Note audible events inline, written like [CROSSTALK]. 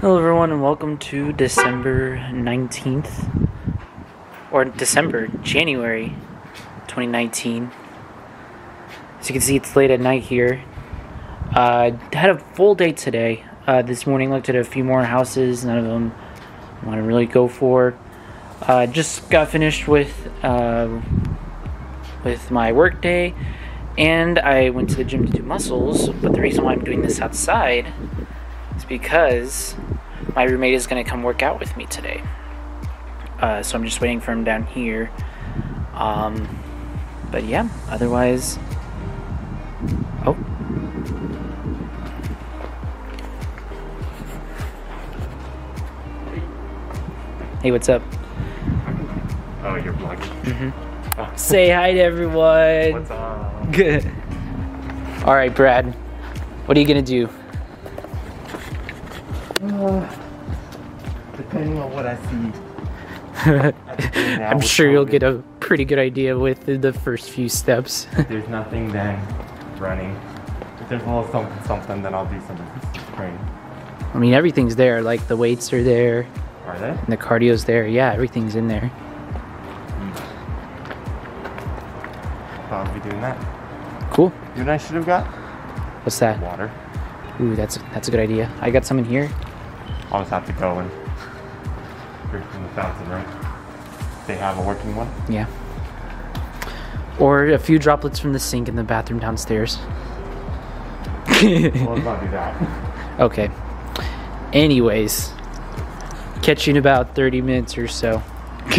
Hello, everyone, and welcome to December 19th, or December, January 2019. As you can see, it's late at night here. Uh, had a full day today. Uh, this morning, looked at a few more houses, none of them I want to really go for. Uh, just got finished with uh, with my work day, and I went to the gym to do muscles. But the reason why I'm doing this outside is because my roommate is going to come work out with me today. Uh, so I'm just waiting for him down here. Um, but yeah, otherwise. Oh. Hey, what's up? Oh, you're vlogging. Mm-hmm. Oh. Say hi to everyone. What's up? Good. [LAUGHS] All right, Brad. What are you gonna do? Depending on what I see. [LAUGHS] I'm sure you'll get a pretty good idea with the- first few steps. If [LAUGHS] there's nothing, then running. If there's a little something, something, then I'll do some training. I mean, everything's there. Like the weights are there, Are they? and the cardio's there. Yeah, everything's in there. Hmm. I'll be doing that. Cool. You know I should have got? What's that? Water. Ooh, that's that's a good idea. I got some in here. I'll just have to go and drink from the fountain, right? They have a working one. Yeah. Or a few droplets from the sink in the bathroom downstairs. Well, not do that. [LAUGHS] okay. Anyways, catch you in about 30 minutes or so. [LAUGHS]